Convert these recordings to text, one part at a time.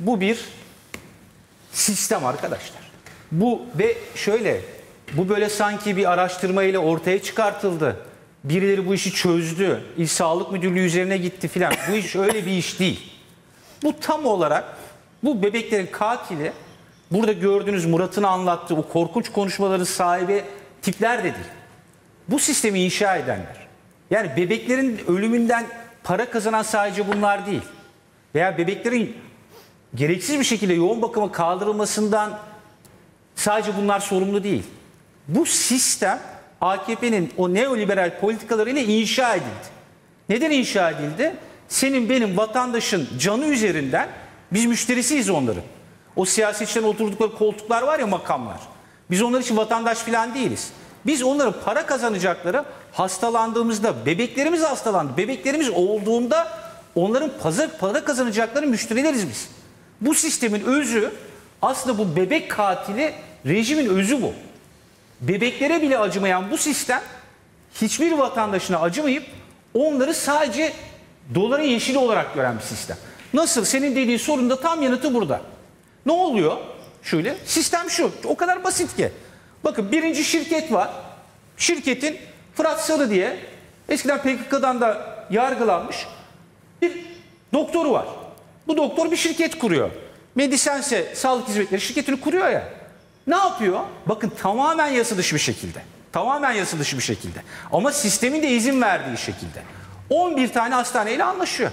Bu bir sistem arkadaşlar. Bu ve şöyle bu böyle sanki bir araştırma ile ortaya çıkartıldı. Birileri bu işi çözdü. İl Sağlık Müdürlüğü üzerine gitti filan. Bu iş öyle bir iş değil. Bu tam olarak bu bebeklerin katili burada gördüğünüz Murat'ın anlattığı o korkunç konuşmaların sahibi tipler de değil. Bu sistemi inşa edenler. Yani bebeklerin ölümünden para kazanan sadece bunlar değil. Veya bebeklerin gereksiz bir şekilde yoğun bakıma kaldırılmasından sadece bunlar sorumlu değil. Bu sistem AKP'nin o neoliberal politikalarıyla inşa edildi. Neden inşa edildi? Senin benim vatandaşın canı üzerinden biz müşterisiyiz onların. O siyasetçilerin oturdukları koltuklar var ya makamlar. Biz onlar için vatandaş falan değiliz. Biz onların para kazanacakları hastalandığımızda bebeklerimiz hastalandı. Bebeklerimiz olduğunda onların para, para kazanacakları müşterileriz biz. Bu sistemin özü aslında bu bebek katili rejimin özü bu. Bebeklere bile acımayan bu sistem hiçbir vatandaşına acımayıp onları sadece doların yeşili olarak gören bir sistem. Nasıl? Senin dediğin sorun da tam yanıtı burada. Ne oluyor? Şöyle sistem şu. O kadar basit ki. Bakın birinci şirket var. Şirketin Fırat Sarı diye eskiden PKK'dan da yargılanmış bir doktoru var. Bu doktor bir şirket kuruyor. Medisense Sağlık Hizmetleri şirketini kuruyor ya. Ne yapıyor? Bakın tamamen yasa dışı bir şekilde. Tamamen yasa dışı bir şekilde. Ama sistemin de izin verdiği şekilde. 11 tane hastaneyle anlaşıyor.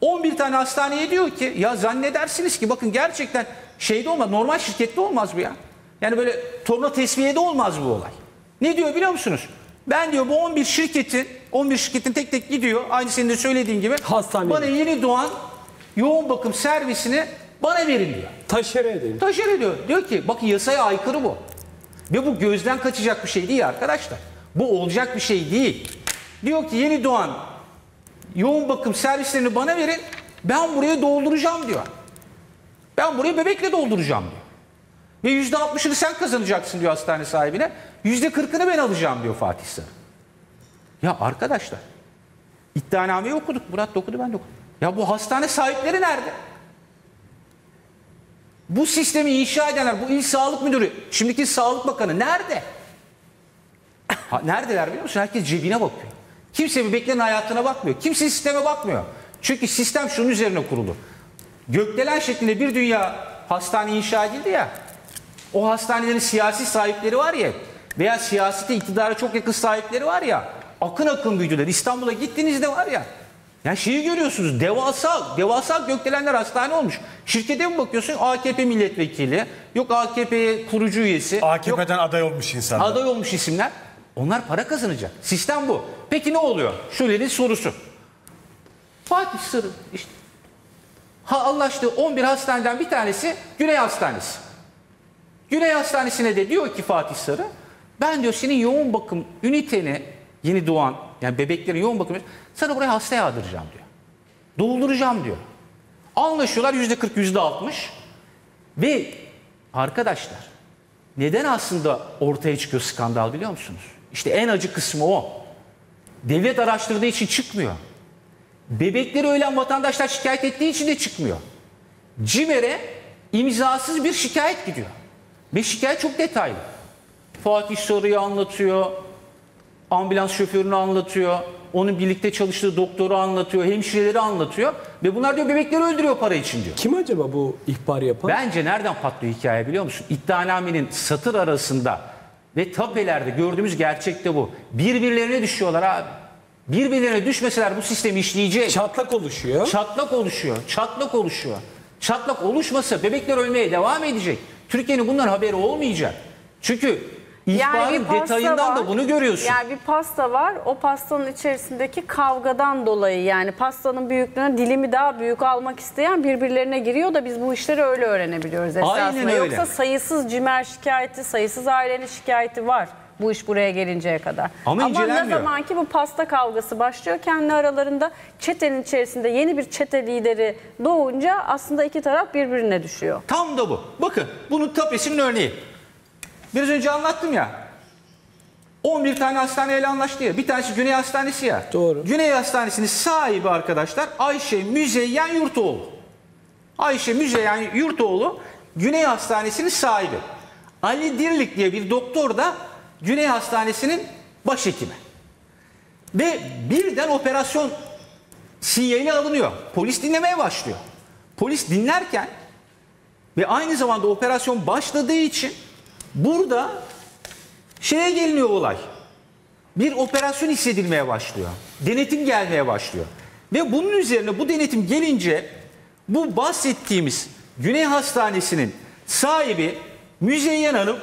11 tane hastaneye diyor ki ya zannedersiniz ki bakın gerçekten şeyde olmaz normal şirkette olmaz bu ya. Yani böyle torna tesviyede olmaz bu olay. Ne diyor biliyor musunuz? Ben diyor bu 11 şirketin 11 şirketin tek tek gidiyor. Aynı senin de söylediğin gibi. Hastaneye. Bana yeni doğan yoğun bakım servisini bana verin diyor. Taşere edelim. Taşer ediyor. Diyor ki bakın yasaya aykırı bu. Ve bu gözden kaçacak bir şey değil arkadaşlar. Bu olacak bir şey değil. Diyor ki yeni doğan yoğun bakım servislerini bana verin. Ben buraya dolduracağım diyor. Ben buraya bebekle dolduracağım diyor. Ve yüzde altmışını sen kazanacaksın diyor hastane sahibine. Yüzde kırkını ben alacağım diyor Fatih Sarı. Ya arkadaşlar iddianameyi okuduk. Murat da okudu ben de okudum. Ya bu hastane sahipleri nerede? Bu sistemi inşa edenler, bu il sağlık müdürü, şimdiki sağlık bakanı nerede? Ha, neredeler biliyor musun? Herkes cebine bakıyor. Kimse bebeklerin hayatına bakmıyor. Kimse sisteme bakmıyor. Çünkü sistem şunun üzerine kurulu. Gökdelen şeklinde bir dünya hastane inşa edildi ya. O hastanelerin siyasi sahipleri var ya veya siyasete iktidara çok yakın sahipleri var ya akın akın büyüdüler. İstanbul'a gittiğinizde var ya yani şeyi görüyorsunuz devasa devasa gökdelenler hastane olmuş. Şirkete mi bakıyorsun AKP milletvekili yok AKP kurucu üyesi yok AKP'den aday olmuş insanlar. aday olmuş isimler. Onlar para kazanacak. Sistem bu. Peki ne oluyor? Şöyle sorusu. Fatih Sırrı işte ha anlaştığı 11 hastaneden bir tanesi Güney Hastanesi. Güney Hastanesi'ne de diyor ki Fatih Sarı ben diyor senin yoğun bakım üniteni yeni doğan yani bebeklerin yoğun bakımı sana buraya hasta yağdıracağım diyor. Dolduracağım diyor. Anlaşıyorlar yüzde 40 yüzde 60 ve arkadaşlar neden aslında ortaya çıkıyor skandal biliyor musunuz? İşte en acı kısmı o. Devlet araştırdığı için çıkmıyor. Bebekleri ölen vatandaşlar şikayet ettiği için de çıkmıyor. CİMER'e imzasız bir şikayet gidiyor. Ve şikayet çok detaylı. Fatih Sarı'yı anlatıyor, ambulans şoförünü anlatıyor, onun birlikte çalıştığı doktoru anlatıyor, hemşireleri anlatıyor. Ve bunlar diyor bebekleri öldürüyor para için diyor. Kim acaba bu ihbar yapan? Bence nereden patlıyor hikaye biliyor musun? İddianamenin satır arasında ve tapelerde gördüğümüz gerçekte bu. Birbirlerine düşüyorlar abi. Birbirlerine düşmeseler bu sistem işleyecek. Çatlak oluşuyor. Çatlak oluşuyor. Çatlak oluşuyor. Çatlak oluşmasa bebekler ölmeye devam edecek. Türkiye'nin bundan haberi olmayacak. Çünkü ihbarın pasta detayından var. da bunu görüyorsun. Yani bir pasta var. O pastanın içerisindeki kavgadan dolayı yani pastanın büyüklüğüne dilimi daha büyük almak isteyen birbirlerine giriyor da biz bu işleri öyle öğrenebiliyoruz esasında. Aynen öyle. Yoksa sayısız cimer şikayeti, sayısız ailenin şikayeti var. Bu iş buraya gelinceye kadar. Ama ne incelenmiyor. zaman ki bu pasta kavgası başlıyor kendi aralarında çetenin içerisinde yeni bir çete lideri doğunca aslında iki taraf birbirine düşüyor. Tam da bu. Bakın bunun tapesinin örneği. Biraz önce anlattım ya. 11 tane hastaneyle anlaştı ya. Bir tanesi Güney Hastanesi ya. Doğru. Güney Hastanesi'nin sahibi arkadaşlar Ayşe Müzeyyen Yurtoğlu. Ayşe Müzeyyen Yurtoğlu Güney Hastanesi'nin sahibi. Ali Dirlik diye bir doktor da Güney Hastanesi'nin başhekimi. Ve birden operasyon sinyali alınıyor. Polis dinlemeye başlıyor. Polis dinlerken ve aynı zamanda operasyon başladığı için burada şeye geliniyor olay. Bir operasyon hissedilmeye başlıyor. Denetim gelmeye başlıyor. Ve bunun üzerine bu denetim gelince bu bahsettiğimiz Güney Hastanesi'nin sahibi Müzeyyen Hanım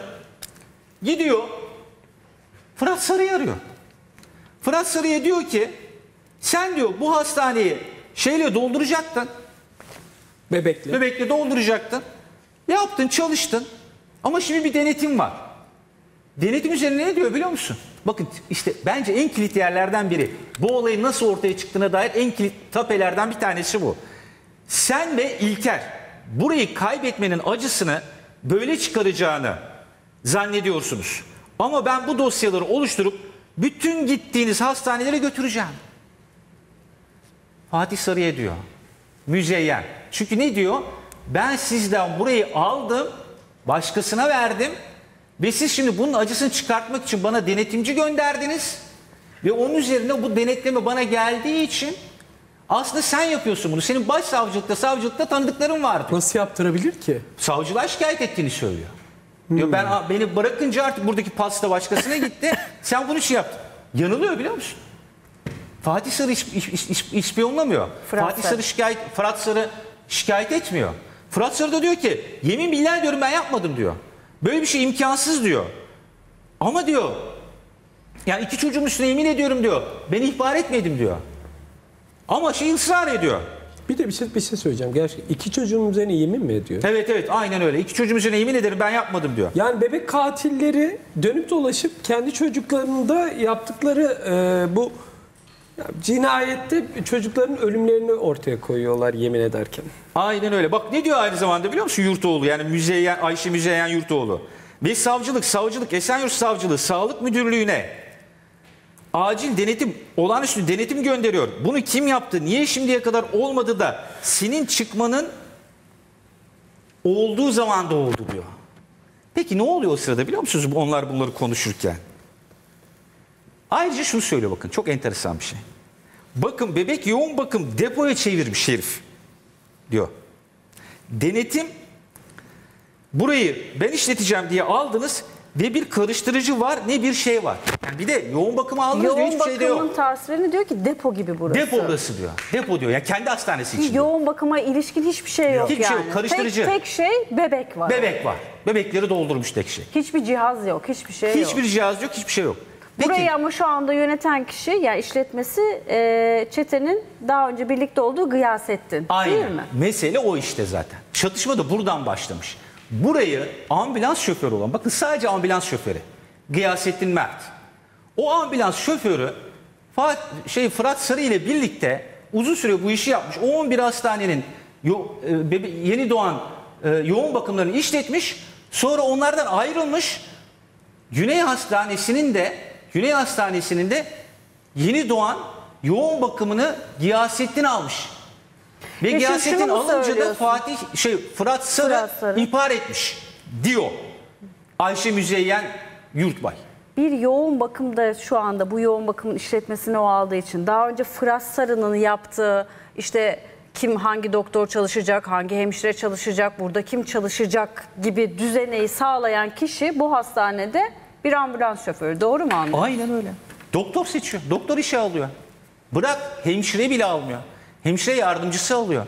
gidiyor Fırat Sarı'yı arıyor. Fırat Sarı'ya diyor ki sen diyor bu hastaneyi şeyle dolduracaktın. Bebekle. Bebekle dolduracaktın. Yaptın, çalıştın. Ama şimdi bir denetim var. Denetim üzerine ne diyor biliyor musun? Bakın işte bence en kilit yerlerden biri. Bu olayın nasıl ortaya çıktığına dair en kilit tapelerden bir tanesi bu. Sen ve İlker burayı kaybetmenin acısını böyle çıkaracağını zannediyorsunuz. Ama ben bu dosyaları oluşturup bütün gittiğiniz hastanelere götüreceğim. Fatih Sarı'ya diyor. Müzeyyen. Çünkü ne diyor? Ben sizden burayı aldım, başkasına verdim ve siz şimdi bunun acısını çıkartmak için bana denetimci gönderdiniz ve onun üzerine bu denetleme bana geldiği için aslında sen yapıyorsun bunu. Senin başsavcılıkta, savcılıkta tanıdıkların vardı. Nasıl yaptırabilir ki? Savcılar şikayet ettiğini söylüyor. Diyor ben beni bırakınca artık buradaki pasta başkasına gitti. Sen bunu şey yaptın. Yanılıyor biliyor musun? Fatih Sarı iş, iş, iş- iş- ispiyonlamıyor. Fırat Fatih Sarı. Sarı şikayet Fırat Sarı şikayet etmiyor. Fırat Sarı da diyor ki yemin billah diyorum ben yapmadım diyor. Böyle bir şey imkansız diyor. Ama diyor ya iki çocuğun üstüne yemin ediyorum diyor. Ben ihbar etmedim diyor. Ama şey ısrar ediyor. Bir de bir şey, bir şey söyleyeceğim. Gerçekten iki çocuğun üzerine yemin mi ediyor? Evet evet aynen öyle. İki çocuğum üzerine yemin ederim ben yapmadım diyor. Yani bebek katilleri dönüp dolaşıp kendi çocuklarında yaptıkları e, bu cinayette çocukların ölümlerini ortaya koyuyorlar yemin ederken. Aynen öyle. Bak ne diyor aynı zamanda biliyor musun Yurtoğlu? Yani Müzeyyen, Ayşe Müzeyyen Yurtoğlu. Ve savcılık, savcılık, Esenyurt Savcılığı, Sağlık Müdürlüğü'ne acil denetim, olağanüstü denetim gönderiyor. Bunu kim yaptı? Niye şimdiye kadar olmadı da senin çıkmanın olduğu zaman da oldu diyor. Peki ne oluyor o sırada biliyor musunuz onlar bunları konuşurken? Ayrıca şunu söylüyor bakın çok enteresan bir şey. Bakın bebek yoğun bakım depoya çevirmiş herif diyor. Denetim burayı ben işleteceğim diye aldınız ve bir karıştırıcı var ne bir şey var. Yani bir de yoğun bakıma aldınız diyor Yoğun hiçbir şey de bakımın yok. tasvirini diyor ki depo gibi burası. Depo burası diyor. Depo diyor. Yani kendi hastanesi için. diyor. Yoğun bakıma ilişkin hiçbir şey yok Hiçbir şey yani. yok, karıştırıcı. Tek, tek şey bebek var. Bebek var. Bebekleri doldurmuş tek şey. Hiçbir cihaz yok, hiçbir şey yok. Hiçbir cihaz yok, hiçbir şey yok. Peki, Burayı ama şu anda yöneten kişi, yani işletmesi e, çetenin daha önce birlikte olduğu Gıyasettin. Aynen. Değil mi? Mesele o işte zaten. Çatışma da buradan başlamış. Burayı ambulans şoförü olan, bakın sadece ambulans şoförü. Gıyasettin Mert. O ambulans şoförü Fat, şey Fırat Sarı ile birlikte uzun süre bu işi yapmış. O 11 hastanenin yo- e, bebe- yeni doğan e, yoğun bakımlarını işletmiş. Sonra onlardan ayrılmış. Güney Hastanesi'nin de Güney Hastanesi'nin de yeni doğan yoğun bakımını Giyasettin almış. Ve şimdi Giyasettin şunu mu alınca da söylüyorsun? Fatih şey Fırat Sarı, Fırat Sarı. ihbar etmiş diyor. Ayşe Müzeyyen Yurtbay. Bir yoğun bakımda şu anda bu yoğun bakımın işletmesini o aldığı için daha önce Fırat Sarı'nın yaptığı işte kim hangi doktor çalışacak, hangi hemşire çalışacak, burada kim çalışacak gibi düzeneyi sağlayan kişi bu hastanede bir ambulans şoförü. Doğru mu anlıyorum? Aynen öyle. Doktor seçiyor. Doktor işe alıyor. Bırak hemşire bile almıyor. Hemşire yardımcısı alıyor.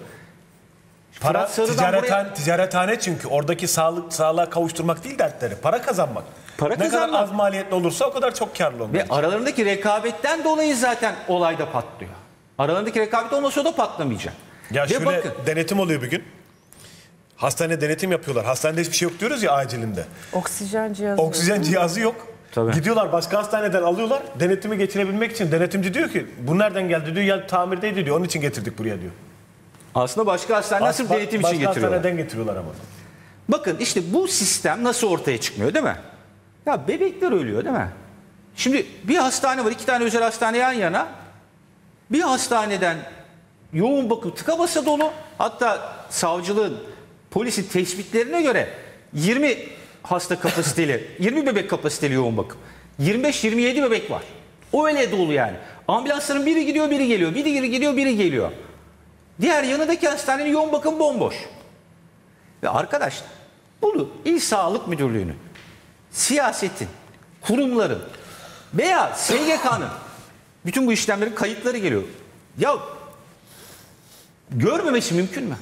Para ticarethane, buraya- ticarethane çünkü oradaki sağlık sağlığa kavuşturmak değil dertleri. Para kazanmak. Para ne kazanmak. kadar az maliyetli olursa o kadar çok karlı olmak. Ve aralarındaki rekabetten dolayı zaten olayda patlıyor. Aralarındaki rekabet olmasa o da patlamayacak. Ya Ve şöyle bakın denetim oluyor bir gün. Hastanede denetim yapıyorlar. Hastanede hiçbir şey yok diyoruz ya acilinde. Oksijen cihazı. Oksijen cihazı yok. Tabii. Gidiyorlar başka hastaneden alıyorlar. Denetimi geçirebilmek için denetimci diyor ki bu nereden geldi diyor. Ya tamirdeydi diyor. Onun için getirdik buraya diyor. aslında başka hastane nasıl Bas- denetim için başka getiriyorlar. hastaneden getiriyorlar ama. Bakın işte bu sistem nasıl ortaya çıkmıyor değil mi? Ya bebekler ölüyor değil mi? Şimdi bir hastane var, iki tane özel hastane yan yana. Bir hastaneden yoğun bakım tıka basa dolu. Hatta savcılığın, polisin tespitlerine göre 20 hasta kapasiteli, 20 bebek kapasiteli yoğun bakım. 25-27 bebek var. O öyle dolu yani. Ambulansların biri gidiyor, biri geliyor. Biri gidiyor, biri geliyor. Diğer yanındaki hastanenin yoğun bakım bomboş. Ve arkadaşlar bunu İl Sağlık Müdürlüğü'nün, siyasetin, kurumların veya SGK'nın bütün bu işlemlerin kayıtları geliyor. Ya görmemesi mümkün mü?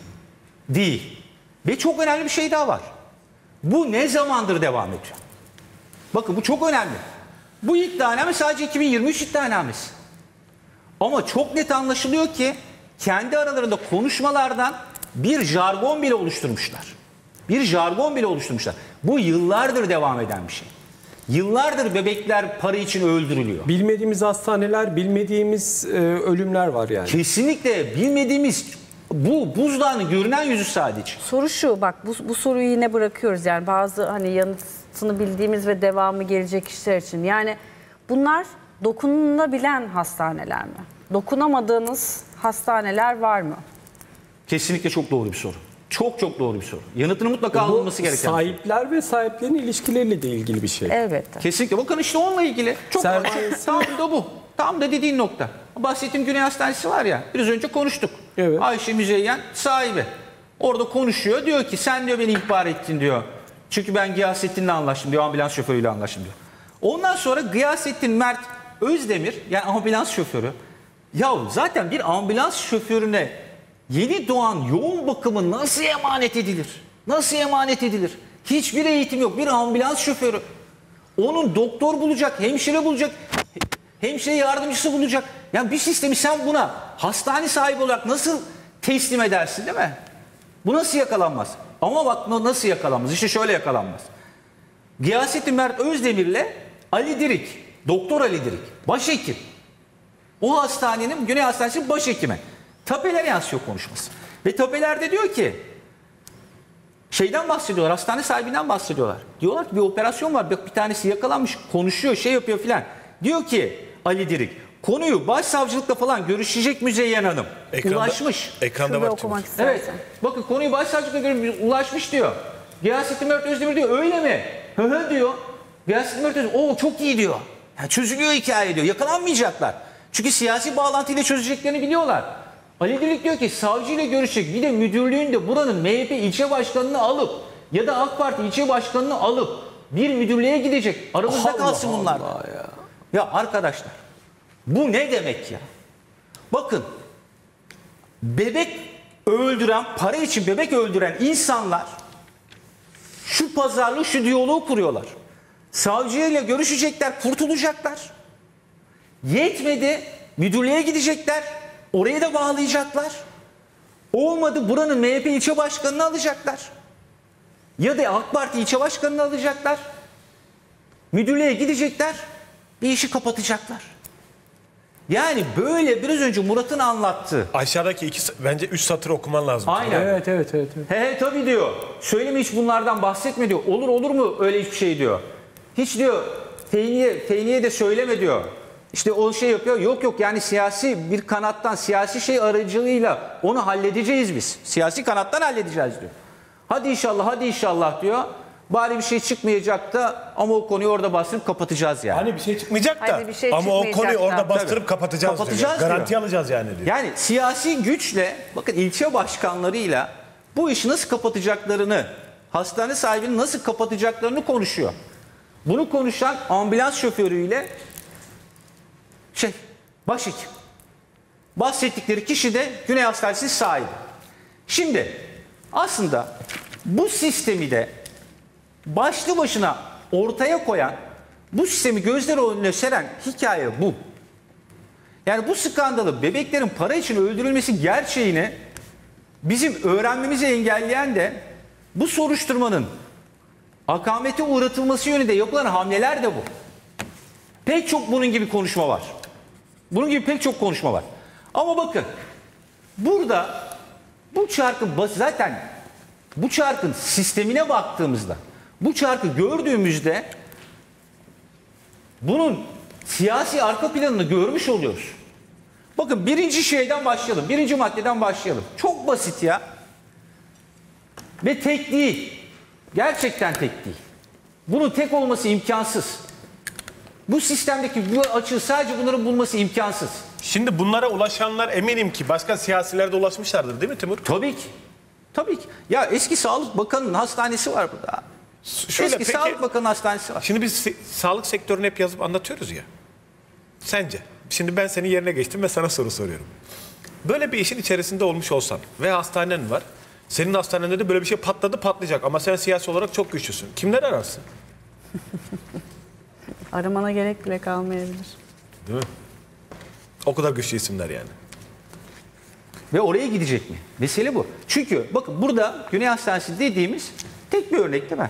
Değil. Ve çok önemli bir şey daha var. Bu ne zamandır devam ediyor? Bakın bu çok önemli. Bu iddianame sadece 2023 iddianamesi. Ama çok net anlaşılıyor ki kendi aralarında konuşmalardan bir jargon bile oluşturmuşlar. Bir jargon bile oluşturmuşlar. Bu yıllardır devam eden bir şey. Yıllardır bebekler para için öldürülüyor. Bilmediğimiz hastaneler, bilmediğimiz e, ölümler var yani. Kesinlikle bilmediğimiz bu buzdağının görünen yüzü sadece. Soru şu bak bu, bu soruyu yine bırakıyoruz yani bazı hani yanıtını bildiğimiz ve devamı gelecek kişiler için. Yani bunlar dokunabilen hastaneler mi? Dokunamadığınız hastaneler var mı? Kesinlikle çok doğru bir soru. Çok çok doğru bir soru. Yanıtını mutlaka Bu alınması gereken. soru. sahipler ve sahiplerin ilişkileriyle de ilgili bir şey. Elbette. Kesinlikle. Bakın işte onunla ilgili. Çok Sermayesi- tam da bu. Tam da dediğin nokta. Bahsettiğim Güney Hastanesi var ya. Biraz önce konuştuk. Evet. Ayşe Müzeyyen sahibi. Orada konuşuyor. Diyor ki sen diyor beni ihbar ettin diyor. Çünkü ben Gıyasettin'le anlaştım diyor. Ambulans şoförüyle anlaştım diyor. Ondan sonra Gıyasettin Mert Özdemir yani ambulans şoförü. Ya zaten bir ambulans şoförüne yeni doğan yoğun bakımı nasıl emanet edilir? Nasıl emanet edilir? Hiçbir eğitim yok. Bir ambulans şoförü. Onun doktor bulacak, hemşire bulacak, hemşire yardımcısı bulacak. Yani bir sistemi sen buna hastane sahibi olarak nasıl teslim edersin değil mi? Bu nasıl yakalanmaz? Ama bak na- nasıl yakalanmaz? İşte şöyle yakalanmaz. Giyasettin Mert Özdemir'le Ali Dirik, Doktor Ali Dirik, başhekim. O hastanenin, Güney Hastanesi'nin başhekimi. Tapelere yansıyor konuşması. Ve tapelerde diyor ki, şeyden bahsediyorlar, hastane sahibinden bahsediyorlar. Diyorlar ki bir operasyon var, bak bir tanesi yakalanmış, konuşuyor, şey yapıyor filan. Diyor ki Ali Dirik, konuyu başsavcılıkla falan görüşecek Müzeyyen Hanım. Ekranda- Ulaşmış. Ekranda Şurada var. okumak. Evet. Bakın konuyu başsavcılıkla görüp ulaşmış diyor. Giyasettin Mert Özdemir diyor öyle mi? Hı hı diyor. Giyasettin Mert Özdemir o çok iyi diyor. Yani çözülüyor hikaye diyor. Yakalanmayacaklar. Çünkü siyasi bağlantıyla çözeceklerini biliyorlar. Ali Dilik diyor ki savcıyla görüşecek bir de müdürlüğünde buranın MHP ilçe başkanını alıp ya da AK Parti ilçe başkanını alıp bir müdürlüğe gidecek. Aramızda Allah kalsın bunlar. Allah ya. Ya arkadaşlar bu ne demek ya? Bakın bebek öldüren, para için bebek öldüren insanlar şu pazarlığı, şu diyaloğu kuruyorlar. Savcıyla görüşecekler, kurtulacaklar. Yetmedi, müdürlüğe gidecekler. Orayı da bağlayacaklar. Olmadı buranın MHP ilçe başkanını alacaklar. Ya da AK Parti ilçe başkanını alacaklar. Müdürlüğe gidecekler. Bir işi kapatacaklar. Yani böyle biraz önce Murat'ın anlattığı Aşağıdaki iki, bence üç satır okuman lazım. Aynen. Evet, evet, evet. evet. He he tabii diyor. Söyleme hiç bunlardan bahsetme diyor. Olur olur mu öyle hiçbir şey diyor. Hiç diyor teyniye, teyniye de söyleme diyor. İşte o şey yapıyor. Yok yok yani siyasi bir kanattan siyasi şey aracılığıyla onu halledeceğiz biz. Siyasi kanattan halledeceğiz diyor. Hadi inşallah hadi inşallah diyor. Bari bir şey çıkmayacak da ama o konuyu orada bastırıp kapatacağız yani. Hani bir şey çıkmayacak da bir şey ama o çıkmayacak konuyu da. orada bastırıp Tabii. kapatacağız, Kapatacağız diyor. diyor. Garanti alacağız yani diyor. Yani siyasi güçle bakın ilçe başkanlarıyla bu işi nasıl kapatacaklarını, hastane sahibini nasıl kapatacaklarını konuşuyor. Bunu konuşan ambulans şoförüyle şey başhekim. Bahsettikleri kişi de Güney Hastanesi sahibi. Şimdi aslında bu sistemi de başlı başına ortaya koyan, bu sistemi gözler önüne seren hikaye bu. Yani bu skandalı bebeklerin para için öldürülmesi gerçeğini bizim öğrenmemizi engelleyen de bu soruşturmanın akamete uğratılması yönünde yapılan hamleler de bu. Pek çok bunun gibi konuşma var. Bunun gibi pek çok konuşma var. Ama bakın burada bu çarkın zaten bu çarkın sistemine baktığımızda bu çarkı gördüğümüzde bunun siyasi arka planını görmüş oluyoruz. Bakın birinci şeyden başlayalım. Birinci maddeden başlayalım. Çok basit ya. Ve tek değil. Gerçekten tek değil. Bunun tek olması imkansız. Bu sistemdeki bu açığı sadece bunların bulması imkansız. Şimdi bunlara ulaşanlar eminim ki başka siyasiler de ulaşmışlardır değil mi Timur? Tabii ki. Tabii ki. Ya eski Sağlık Bakanı'nın hastanesi var burada. Şöyle, eski peki- Sağlık Bakanı'nın hastanesi var. Şimdi biz se- sağlık sektörünü hep yazıp anlatıyoruz ya. Sence? Şimdi ben senin yerine geçtim ve sana soru soruyorum. Böyle bir işin içerisinde olmuş olsan ve hastanen var. Senin hastanende de böyle bir şey patladı patlayacak ama sen siyasi olarak çok güçlüsün. Kimler ararsın? Aramana gerek bile kalmayabilir. Değil mi? O kadar güçlü isimler yani. Ve oraya gidecek mi? Mesele bu. Çünkü bakın burada Güney Hastanesi dediğimiz tek bir örnek değil mi?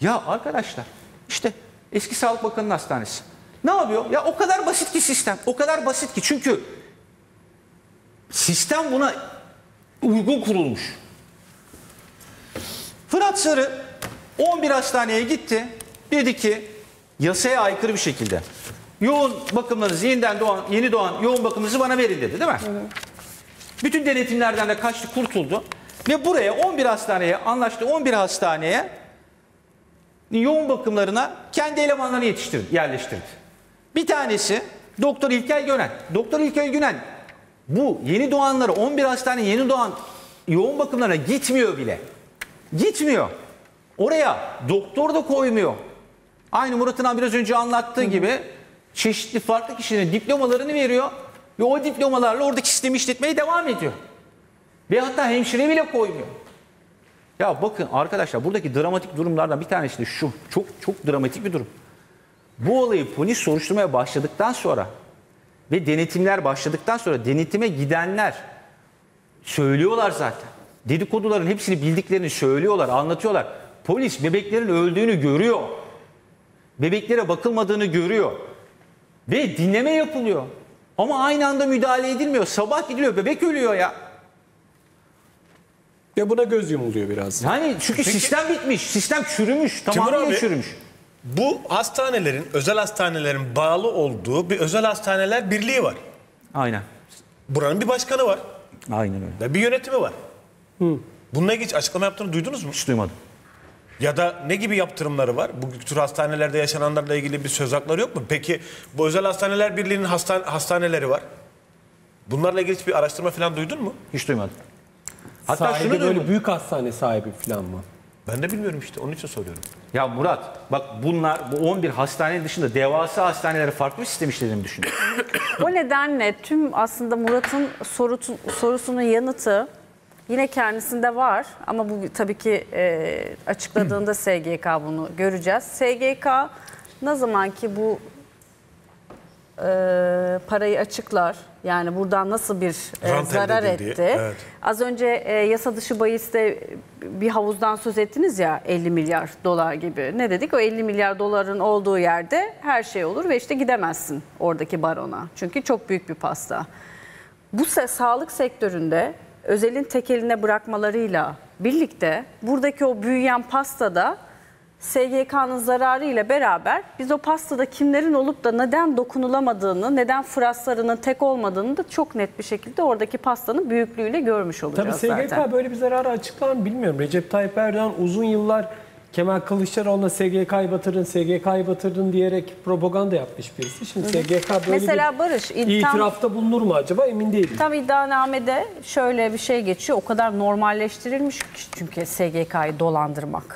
Ya arkadaşlar işte eski Sağlık Bakanı'nın hastanesi. Ne yapıyor? Ya o kadar basit ki sistem. O kadar basit ki çünkü sistem buna uygun kurulmuş. Fırat Sarı 11 hastaneye gitti. Dedi ki yasaya aykırı bir şekilde yoğun bakımlarınızı yeniden doğan, yeni doğan yoğun bakımınızı bana verin dedi değil mi? Bütün denetimlerden de kaçtı, kurtuldu. Ve buraya 11 hastaneye anlaştı. 11 hastaneye yoğun bakımlarına kendi elemanlarını yetiştirdi, yerleştirdi. Bir tanesi Doktor İlker Gönen. Doktor İlker Gönen bu yeni doğanları 11 hastane yeni doğan yoğun bakımlarına gitmiyor bile. Gitmiyor. Oraya doktor da koymuyor. Aynı Murat'ın abi biraz önce anlattığı gibi çeşitli farklı kişilerin diplomalarını veriyor ve o diplomalarla oradaki sistemi işletmeye devam ediyor. Ve hatta hemşire bile koymuyor. Ya bakın arkadaşlar buradaki dramatik durumlardan bir tanesi de şu. Çok çok dramatik bir durum. Bu olayı polis soruşturmaya başladıktan sonra ve denetimler başladıktan sonra denetime gidenler söylüyorlar zaten. Dedikoduların hepsini bildiklerini söylüyorlar, anlatıyorlar. Polis bebeklerin öldüğünü görüyor. Bebeklere bakılmadığını görüyor. Ve dinleme yapılıyor. Ama aynı anda müdahale edilmiyor. Sabah gidiliyor bebek ölüyor ya. Ve buna göz yumuluyor biraz. Yani çünkü sistem bitmiş. Sistem çürümüş. Abi, çürümüş. Bu hastanelerin, özel hastanelerin bağlı olduğu bir özel hastaneler birliği var. Aynen. Buranın bir başkanı var Aynen öyle. ve bir yönetimi var. Bununla ilgili hiç açıklama yaptığını duydunuz mu? Hiç duymadım. Ya da ne gibi yaptırımları var? Bu tür hastanelerde yaşananlarla ilgili bir söz hakları yok mu? Peki bu özel hastaneler birliğinin hastan hastaneleri var. Bunlarla ilgili hiçbir araştırma falan duydun mu? Hiç duymadım. Hatta Sahibi şunu böyle büyük hastane sahibi falan mı? Ben de bilmiyorum işte onun için soruyorum. Ya Murat bak bunlar bu 11 hastane dışında devasa hastaneleri farklı bir sistem işlediğini düşünüyorum. O nedenle tüm aslında Murat'ın sorusunun yanıtı yine kendisinde var. Ama bu tabii ki e, açıkladığında SGK bunu göreceğiz. SGK ne zaman ki bu e, parayı açıklar yani buradan nasıl bir e, Rant zarar etti. evet. Az önce e, yasa dışı bahiste bir havuzdan söz ettiniz ya 50 milyar dolar gibi. Ne dedik? O 50 milyar doların olduğu yerde her şey olur ve işte gidemezsin oradaki barona. Çünkü çok büyük bir pasta. Bu se- sağlık sektöründe özelin tek eline bırakmalarıyla birlikte buradaki o büyüyen pastada SGK'nın zararı ile beraber biz o pastada kimlerin olup da neden dokunulamadığını, neden fraslarının tek olmadığını da çok net bir şekilde oradaki pastanın büyüklüğüyle görmüş Tabii olacağız SGK zaten. böyle bir zararı açıklar mı bilmiyorum. Recep Tayyip Erdoğan uzun yıllar Kemal Kılıçdaroğlu'na SGK'yı batırdın, SGK'yı batırdın diyerek propaganda yapmış birisi. Şimdi SGK böyle Mesela bir Barış, itirafta bulunur mu acaba emin değilim. tam iddianamede şöyle bir şey geçiyor. O kadar normalleştirilmiş ki çünkü SGK'yı dolandırmak.